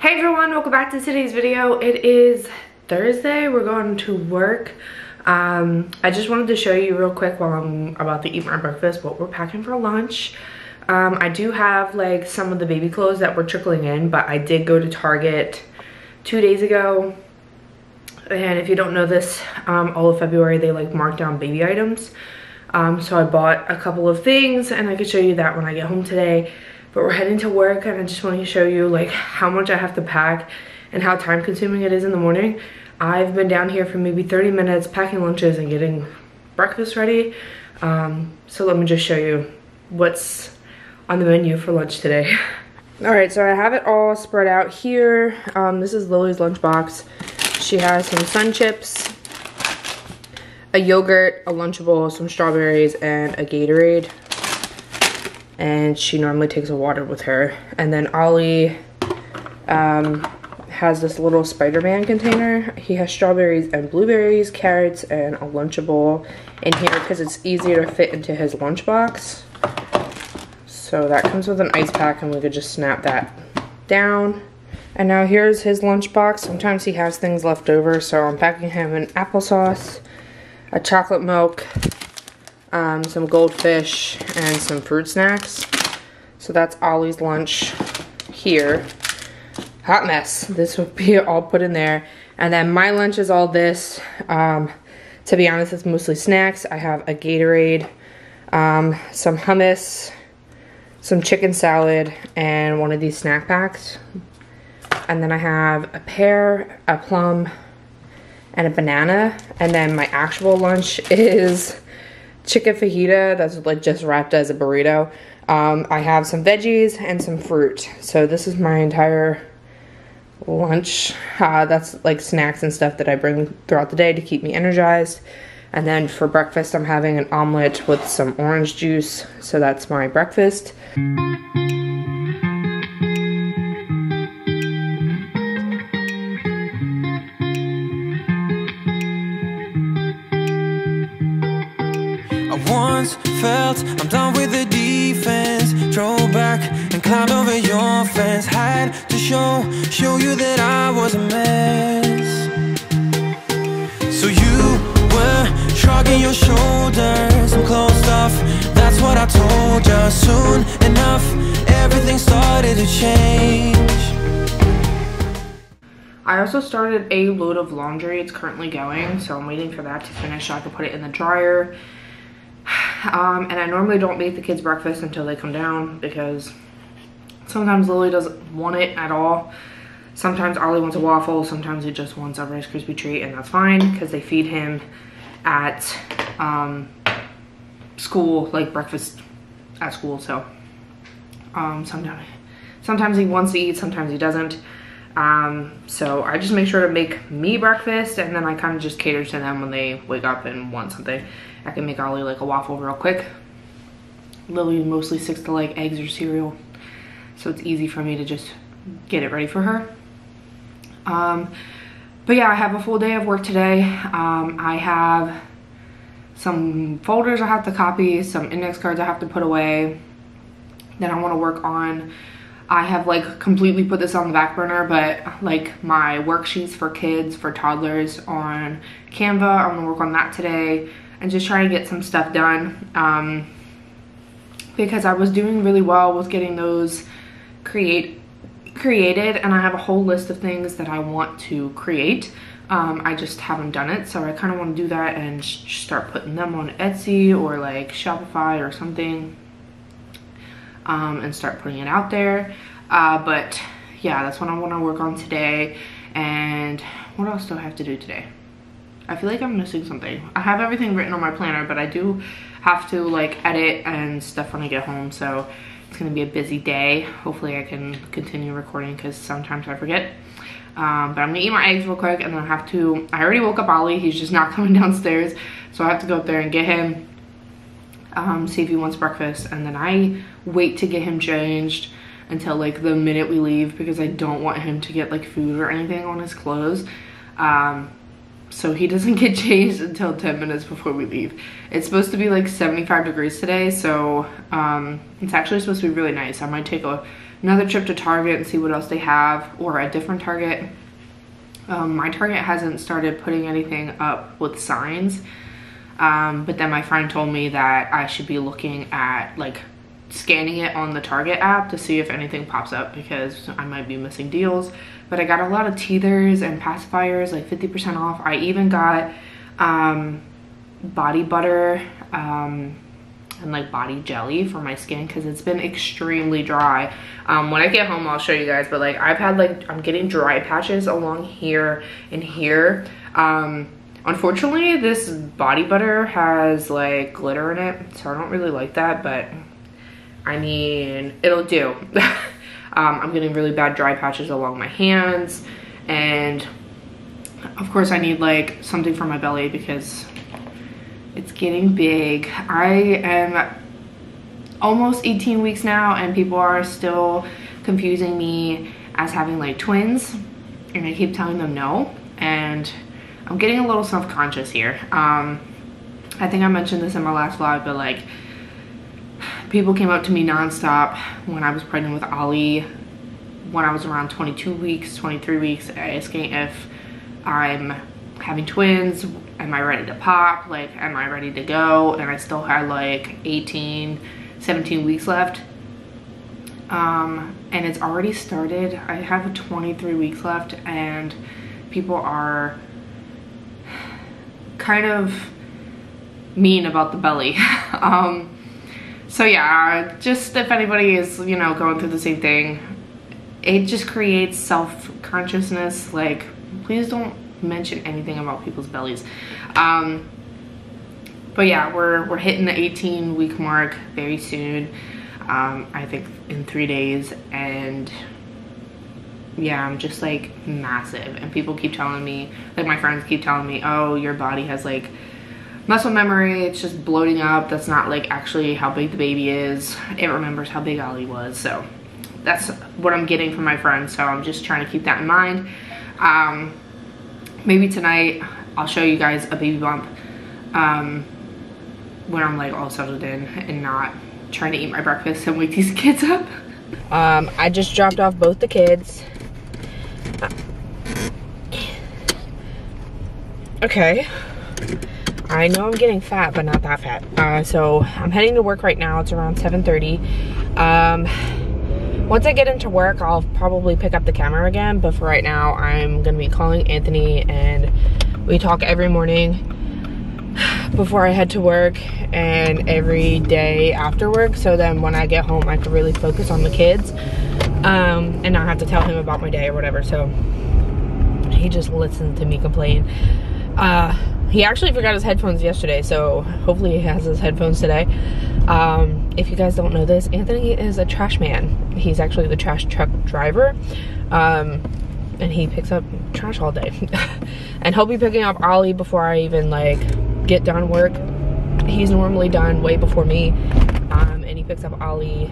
Hey everyone, welcome back to today's video. It is Thursday, we're going to work. Um, I just wanted to show you real quick while I'm about to eat my breakfast what we're packing for lunch. Um, I do have like some of the baby clothes that were trickling in, but I did go to Target two days ago. And if you don't know this, um, all of February they like mark down baby items. Um, so I bought a couple of things and I could show you that when I get home today. But we're heading to work and I just want to show you like how much I have to pack and how time consuming it is in the morning. I've been down here for maybe 30 minutes packing lunches and getting breakfast ready. Um, so let me just show you what's on the menu for lunch today. all right, so I have it all spread out here. Um, this is Lily's lunchbox. She has some sun chips, a yogurt, a Lunchable, some strawberries, and a Gatorade. And she normally takes a water with her. And then Ollie um, has this little Spider-Man container. He has strawberries and blueberries, carrots, and a Lunchable in here because it's easier to fit into his lunchbox. So that comes with an ice pack and we could just snap that down. And now here's his lunchbox. Sometimes he has things left over, so I'm packing him an applesauce, a chocolate milk, um, some goldfish, and some fruit snacks. So that's Ollie's lunch here. Hot mess. This will be all put in there. And then my lunch is all this. Um, to be honest, it's mostly snacks. I have a Gatorade, um, some hummus, some chicken salad, and one of these snack packs. And then I have a pear, a plum, and a banana. And then my actual lunch is chicken fajita that's like just wrapped as a burrito. Um, I have some veggies and some fruit. So this is my entire lunch. Uh, that's like snacks and stuff that I bring throughout the day to keep me energized. And then for breakfast, I'm having an omelet with some orange juice. So that's my breakfast. Felt. I'm done with the defense. Drove back and climbed over your fence. Had to show, show you that I was a mess. So you were shrugging your shoulders. I'm closed off, that's what I told you Soon enough, everything started to change. I also started a load of laundry. It's currently going, so I'm waiting for that to finish so I can put it in the dryer. Um, and I normally don't make the kids breakfast until they come down because sometimes Lily doesn't want it at all. Sometimes Ollie wants a waffle, sometimes he just wants a Rice Krispie treat, and that's fine because they feed him at um, school, like breakfast at school. So um, sometimes, sometimes he wants to eat, sometimes he doesn't. Um, so I just make sure to make me breakfast and then I kind of just cater to them when they wake up and want something. I can make Ollie like a waffle real quick. Lily mostly sticks to like eggs or cereal. So it's easy for me to just get it ready for her. Um, but yeah, I have a full day of work today. Um, I have some folders I have to copy, some index cards I have to put away. Then I want to work on I have like completely put this on the back burner, but like my worksheets for kids, for toddlers on Canva, I'm gonna work on that today and just try to get some stuff done. Um, because I was doing really well with getting those create created and I have a whole list of things that I want to create. Um, I just haven't done it, so I kind of want to do that and start putting them on Etsy or like Shopify or something um, and start putting it out there. Uh, but yeah, that's what I want to work on today. And what else do I have to do today? I feel like I'm missing something. I have everything written on my planner, but I do have to like edit and stuff when I get home. So it's gonna be a busy day. Hopefully I can continue recording because sometimes I forget. Um, but I'm gonna eat my eggs real quick and then I have to, I already woke up Ollie. He's just not coming downstairs. So I have to go up there and get him um, see if he wants breakfast and then I wait to get him changed until like the minute we leave because I don't want him to get like food or anything on his clothes. Um, so he doesn't get changed until 10 minutes before we leave. It's supposed to be like 75 degrees today, so um, it's actually supposed to be really nice. I might take a another trip to Target and see what else they have or a different Target. Um, my Target hasn't started putting anything up with signs. Um, but then my friend told me that I should be looking at like scanning it on the Target app to see if anything pops up because I might be missing deals. But I got a lot of teethers and pacifiers, like 50% off. I even got um, body butter um, and like body jelly for my skin because it's been extremely dry. Um, when I get home, I'll show you guys. But like I've had like, I'm getting dry patches along here and here. Um, unfortunately, this body butter has like glitter in it. So I don't really like that, but I mean, it'll do. um, I'm getting really bad dry patches along my hands. And of course I need like something for my belly because it's getting big. I am almost 18 weeks now and people are still confusing me as having like twins. And I keep telling them no. And I'm getting a little self-conscious here. Um, I think I mentioned this in my last vlog, but like people came up to me nonstop when I was pregnant with Ollie when I was around 22 weeks, 23 weeks, asking if I'm having twins, am I ready to pop? Like, am I ready to go? And I still had like 18, 17 weeks left. Um, and it's already started. I have 23 weeks left and people are kind of mean about the belly. um, so yeah, just if anybody is, you know, going through the same thing, it just creates self-consciousness. Like, please don't mention anything about people's bellies. Um, but yeah, we're, we're hitting the 18 week mark very soon. Um, I think in three days and yeah, I'm just like massive. And people keep telling me, like my friends keep telling me, oh, your body has like muscle memory. It's just bloating up. That's not like actually how big the baby is. It remembers how big Ollie was. So that's what I'm getting from my friends. So I'm just trying to keep that in mind. Um, maybe tonight I'll show you guys a baby bump um, when I'm like all settled in and not trying to eat my breakfast and wake these kids up. Um, I just dropped off both the kids okay I know I'm getting fat, but not that fat. Uh, so I'm heading to work right now. It's around 7.30. Um, once I get into work, I'll probably pick up the camera again. But for right now, I'm going to be calling Anthony and we talk every morning before I head to work and every day after work. So then when I get home, I can really focus on the kids um, and not have to tell him about my day or whatever. So he just listens to me complain. Uh, he actually forgot his headphones yesterday, so hopefully he has his headphones today. Um, if you guys don't know this, Anthony is a trash man. He's actually the trash truck driver. Um, and he picks up trash all day. and he'll be picking up Ollie before I even like get done work. He's normally done way before me. Um, and he picks up Ollie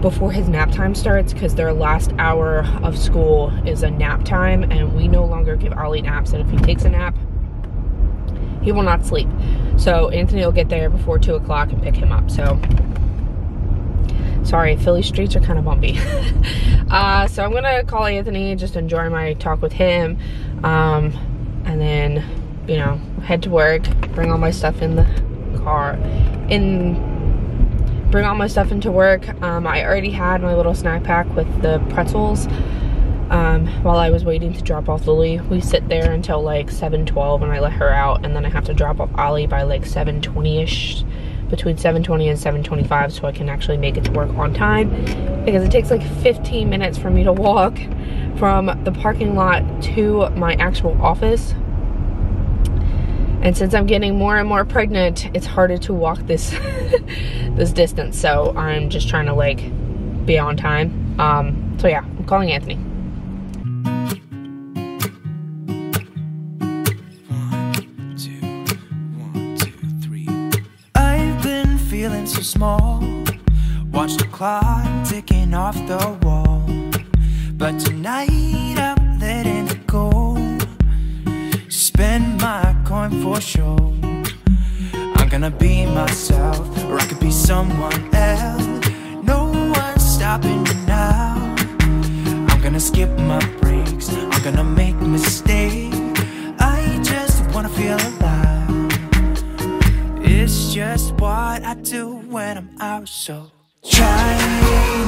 before his nap time starts because their last hour of school is a nap time and we no longer give Ollie naps and if he takes a nap he will not sleep. So Anthony will get there before two o'clock and pick him up. So sorry, Philly streets are kind of bumpy. uh, so I'm gonna call Anthony, and just enjoy my talk with him. Um, and then, you know, head to work, bring all my stuff in the car, in bring all my stuff into work. Um, I already had my little snack pack with the pretzels um, while I was waiting to drop off Lily. We sit there until like 7.12 and I let her out and then I have to drop off Ollie by like 7.20ish between 7.20 and 7.25 so I can actually make it to work on time because it takes like 15 minutes for me to walk from the parking lot to my actual office and since I'm getting more and more pregnant it's harder to walk this this distance so I'm just trying to like be on time um, so yeah I'm calling Anthony so small. Watch the clock ticking off the wall. But tonight I'm coin for sure. I'm gonna be myself, or I could be someone else. No one stops. stopping me now. I'm gonna skip my breaks. I'm gonna make mistakes. I just wanna feel alive. It's just what I do when I'm out. So try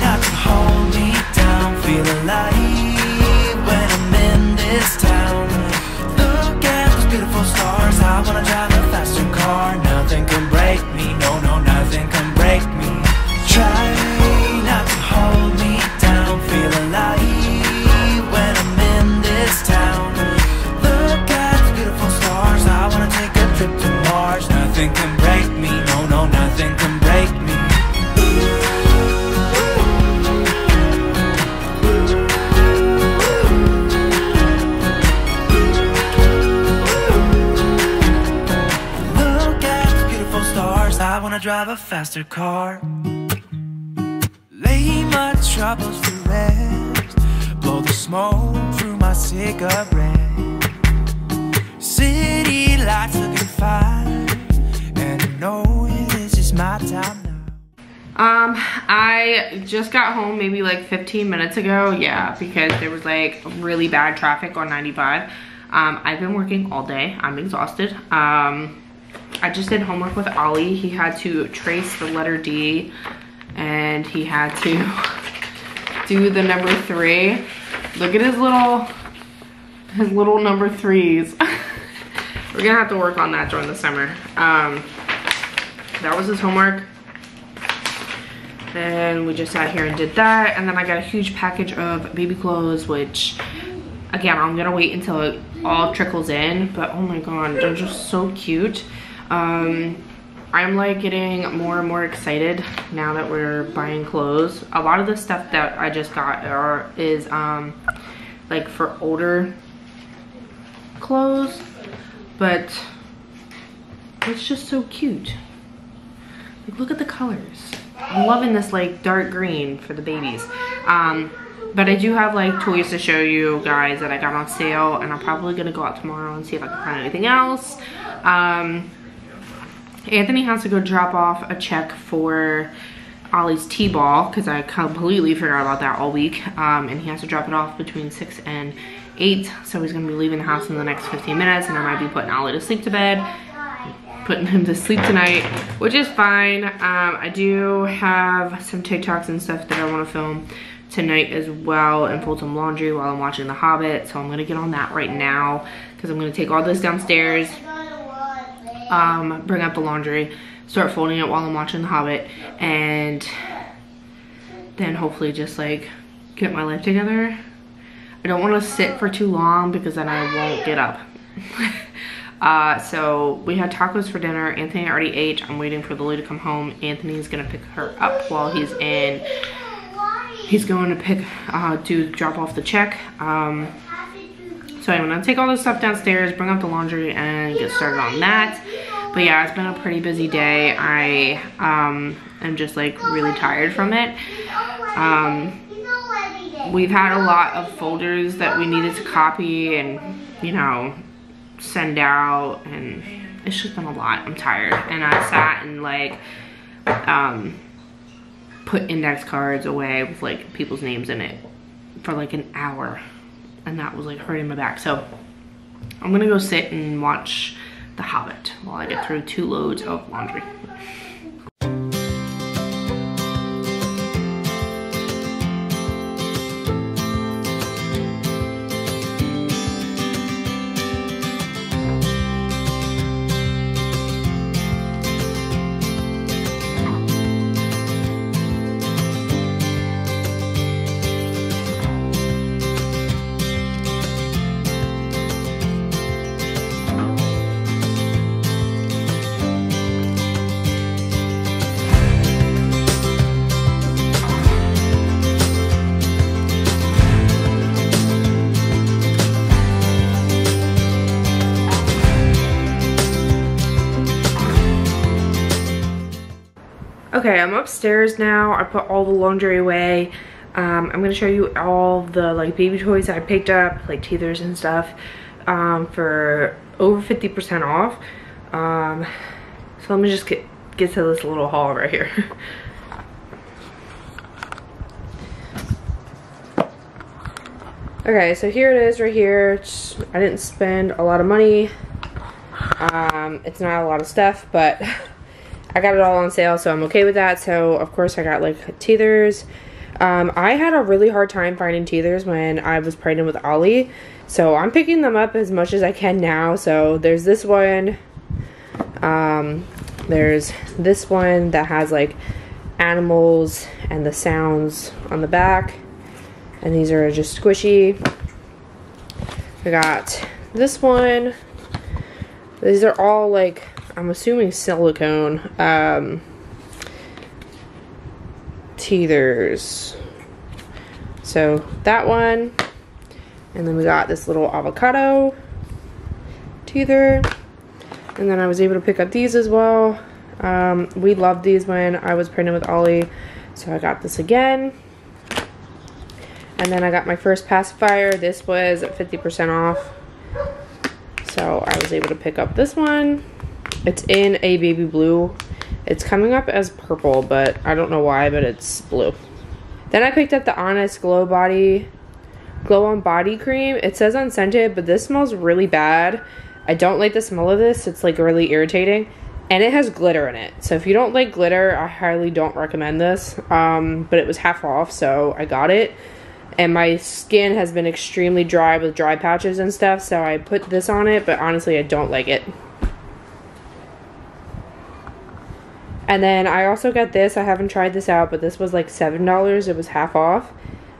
not to hold me down. Feel alive when I'm in this town. Stars. I wanna drive a faster car. Nothing can break me. No, no, nothing can break me. Try not to hold me down. Feel alive when I'm in this town. Look at the beautiful stars. I wanna take a trip to Mars. Nothing can break me. No, no, nothing can drive a faster car. Lay my troubles to rest. Blow the smoke through my cigarette. City lights looking fine. And I know this is my time now. Um, I just got home maybe like 15 minutes ago. Yeah, because there was like really bad traffic on 95. Um, I've been working all day. I'm exhausted. Um, I just did homework with Ollie. He had to trace the letter D and he had to do the number three. Look at his little, his little number threes. We're gonna have to work on that during the summer. Um, that was his homework and we just sat here and did that and then i got a huge package of baby clothes which again i'm gonna wait until it all trickles in but oh my god they're just so cute um i'm like getting more and more excited now that we're buying clothes. A lot of the stuff that i just got are is um like for older clothes but it's just so cute. Like look at the colors. I'm loving this like dark green for the babies. Um but i do have like toys to show you guys that i got on sale and i'm probably gonna go out tomorrow and see if i can find anything else. Um anthony has to go drop off a check for Ollie's T-ball because I completely forgot about that all week um, and he has to drop it off between 6 and 8 so he's gonna be leaving the house in the next 15 minutes and I might be putting Ollie to sleep to bed putting him to sleep tonight, which is fine. Um, I do have some TikToks and stuff that I want to film tonight as well and fold some laundry while I'm watching The Hobbit. So I'm going to get on that right now because I'm going to take all this downstairs, um, bring up the laundry, start folding it while I'm watching The Hobbit, and then hopefully just like get my life together. I don't want to sit for too long because then I won't get up. Uh, so we had tacos for dinner. Anthony already ate. I'm waiting for Lily to come home. Anthony's gonna pick her up while he's in. He's going to pick, uh, to drop off the check. Um, so I'm gonna take all this stuff downstairs, bring up the laundry, and get started on that. But yeah, it's been a pretty busy day. I um, am just like really tired from it. Um, we've had a lot of folders that we needed to copy and, you know, send out and it's just been a lot i'm tired and i sat and like um put index cards away with like people's names in it for like an hour and that was like hurting my back so i'm gonna go sit and watch the hobbit while i get through two loads of laundry Okay, I'm upstairs now. I put all the laundry away. Um, I'm gonna show you all the like baby toys that I picked up, like teethers and stuff, um, for over 50% off. Um, so let me just get, get to this little haul right here. okay, so here it is right here. It's, I didn't spend a lot of money. Um, it's not a lot of stuff, but I got it all on sale, so I'm okay with that. So, of course, I got, like, teethers. Um, I had a really hard time finding teethers when I was pregnant with Ollie. So, I'm picking them up as much as I can now. So, there's this one. Um, there's this one that has, like, animals and the sounds on the back and these are just squishy. I got this one. These are all like, I'm assuming silicone um, teethers. So that one. And then we got this little avocado teether. And then I was able to pick up these as well. Um, we loved these when I was pregnant with Ollie. So I got this again. And then I got my first pacifier. This was 50% off. So I was able to pick up this one. It's in a baby blue. It's coming up as purple, but I don't know why, but it's blue. Then I picked up the Honest Glow Body Glow On Body Cream. It says unscented, but this smells really bad. I don't like the smell of this. It's like really irritating. And it has glitter in it. So if you don't like glitter, I highly don't recommend this. Um, but it was half off, so I got it and my skin has been extremely dry with dry patches and stuff so I put this on it but honestly I don't like it and then I also got this. I haven't tried this out but this was like seven dollars. It was half off.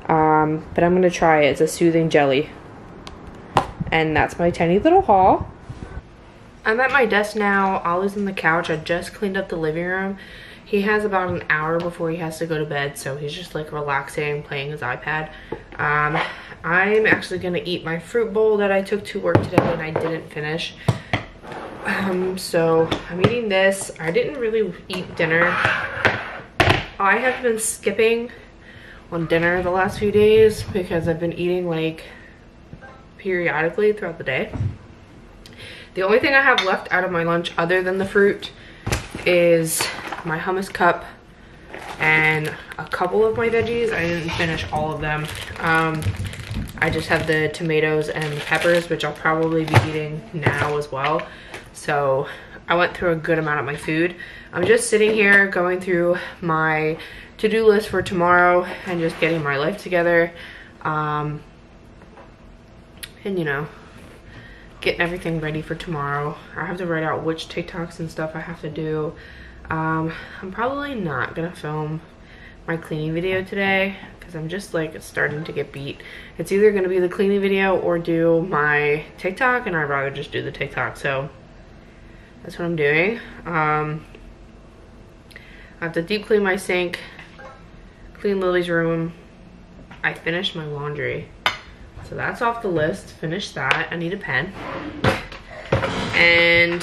Um, but I'm gonna try it. It's a soothing jelly. And that's my tiny little haul. I'm at my desk now. Ollie's on the couch. I just cleaned up the living room. He has about an hour before he has to go to bed, so he's just like relaxing, playing his iPad. Um, I'm actually gonna eat my fruit bowl that I took to work today and I didn't finish. Um, so I'm eating this. I didn't really eat dinner. I have been skipping on dinner the last few days because I've been eating like periodically throughout the day. The only thing I have left out of my lunch other than the fruit is my hummus cup and a couple of my veggies. I didn't finish all of them. Um, I just have the tomatoes and the peppers, which I'll probably be eating now as well. So I went through a good amount of my food. I'm just sitting here going through my to-do list for tomorrow and just getting my life together. Um, and you know, getting everything ready for tomorrow. I have to write out which TikToks and stuff I have to do. Um, I'm probably not gonna film my cleaning video today because I'm just like starting to get beat. It's either gonna be the cleaning video or do my TikTok and I'd rather just do the TikTok. So that's what I'm doing. Um, I have to deep clean my sink, clean Lily's room. I finished my laundry. So that's off the list. Finish that. I need a pen. And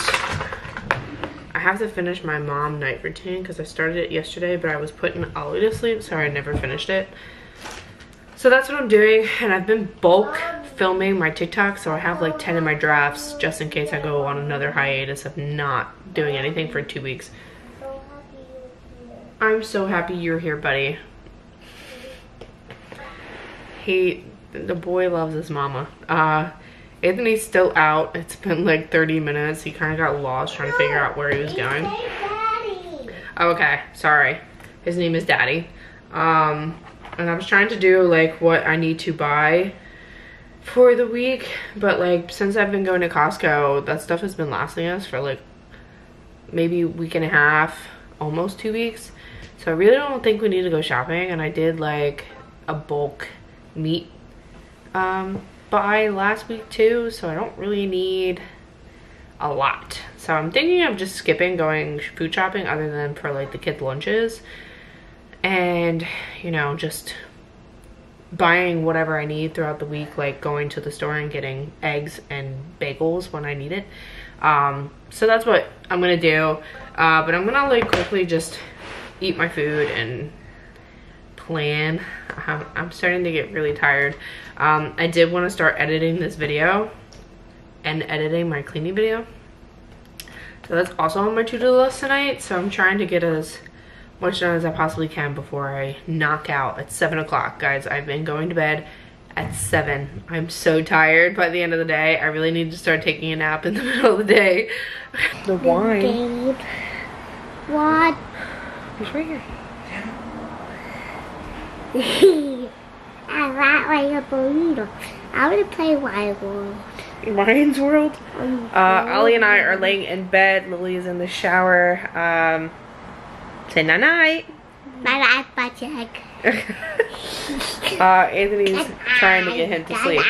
I have to finish my mom night routine because I started it yesterday, but I was putting Ollie to sleep, so I never finished it. So that's what I'm doing, and I've been bulk filming my TikTok, so I have like 10 in my drafts just in case I go on another hiatus of not doing anything for two weeks. I'm so happy you're here, buddy. He, the boy loves his mama. Uh, Anthony's still out. It's been like 30 minutes. He kind of got lost trying to figure out where he was going. Oh, okay, sorry. His name is Daddy. Um, and I was trying to do like what I need to buy for the week. But like since I've been going to Costco, that stuff has been lasting us for like maybe week and a half, almost two weeks. So I really don't think we need to go shopping. And I did like a bulk meat um, buy last week too, so I don't really need a lot. So I'm thinking of just skipping going food shopping other than for like the kids lunches and you know just buying whatever I need throughout the week like going to the store and getting eggs and bagels when I need it. Um, so that's what I'm gonna do. Uh, but I'm gonna like quickly just eat my food and plan. I'm starting to get really tired. Um, I did want to start editing this video and editing my cleaning video. So that's also on my to-do list tonight. So I'm trying to get as much done as I possibly can before I knock out at 7 o'clock. Guys, I've been going to bed at 7. I'm so tired by the end of the day. I really need to start taking a nap in the middle of the day. The wine. Gabe. What? He's right here. I like a burrito. I want to play Wild World. Ryan's World. Uh, Ollie and I are laying in bed. Lily is in the shower. Um, say night night. My life check. uh, Anthony's trying to get him to sleep.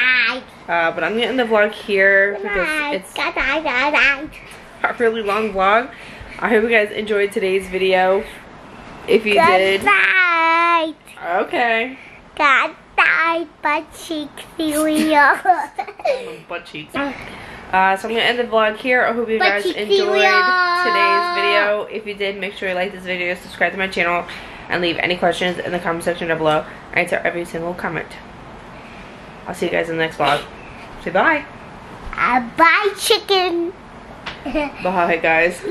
Uh, but I'm getting the vlog here because it's night, good night. a really long vlog. I hope you guys enjoyed today's video. If you did, night. okay. Good night, butt cheek cereal. Butt cheeks. Uh, so I'm gonna end the vlog here. I hope you guys enjoyed today's video. If you did, make sure you like this video, subscribe to my channel, and leave any questions in the comment section down below. I answer every single comment. I'll see you guys in the next vlog. Say bye. Uh, bye, chicken. Bye, guys.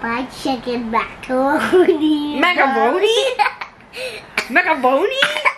bye, chicken macaroni. Macaroni? Macaroni?